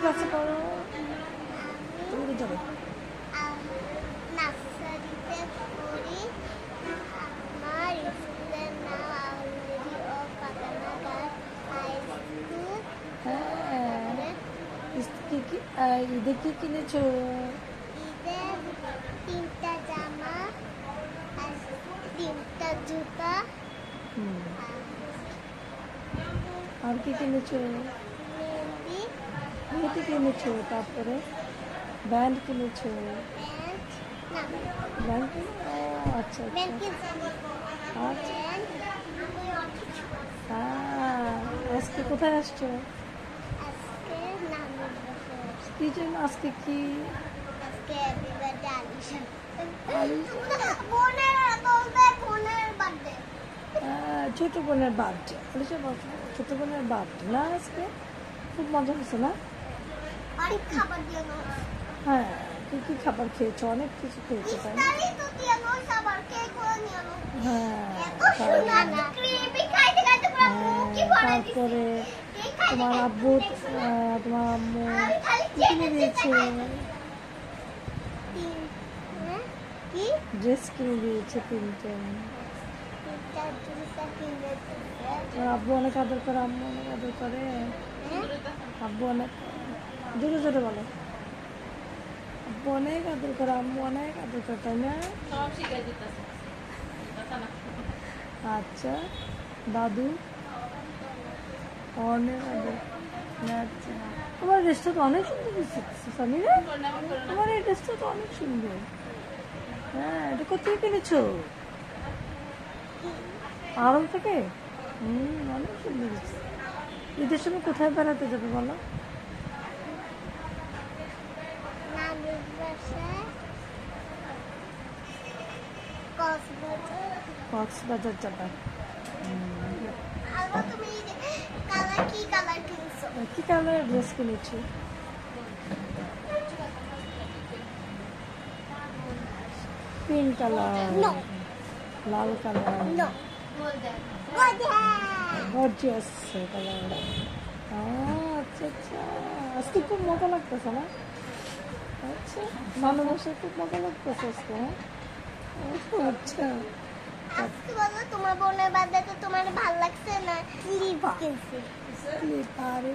ক্লাসে পড়ো। তুমি তো যাবে? হ্যাঁ। ঈদে কি কিনেছো ঈদে তিনটা জামা তিনটা জুতা আর কি কিনেছো? মেহেদি কিনেছো তারপরে ব্যান্ড কিনেছো ব্যান্ড আচ্ছা আচ্ছা। আজকে কোথায় আসছো? কি জন্য আজকে কি? আলিশান? বোনের বার্থডে আহ, ছোট বোনের বার্থডে ছোট বোনের বার্থডে না আজকে খুব মজা হচ্ছে না? হ্যাঁ কি কি খাবার খেয়েছো? অনেক কিছু খেয়েছো, তাই হ্যাঁ তারপরে তোমার আব্বু তোমার আম্মু কিনে দিয়েছে? ড্রেস কিনে দিয়েছে তিনটে। আব্বু অনেক আদর করে, আম্মু অনেক আদর করে? আব্বু অনেক জোরে জোরে বলো। অনেক আদর করে আম্মু অনেক আদর করে তাই না? আচ্ছা দাদু? অনেক আদর আচ্ছা। তোমার ড্রেসটা তো অনেক সুন্দর দিচ্ছে সামিরা। তোমার এই ড্রেসটা তো অনেক সুন্দর। হ্যাঁ এটা কোথায় কিনেছো? আড়ং থেকে? হুম অনেক সুন্দর ঈদের সময় কোথায় বেড়াতে যাবে বলো? কক্সবাজার যাবে। কি কালার কালারের ড্রেস কিনেছো? পিঙ্ক কালার লাল কালার। Gorgeous colour. আচ্ছা আচ্ছা। আজকে খুব মজা লাগতেছে না? আচ্ছা খুব মজা লাগতেছে আজকে আচ্ছা। আজকে বলো তোমার বোনের বার্থডে তোমার ভালো লাগছে না? স্লিপ আরে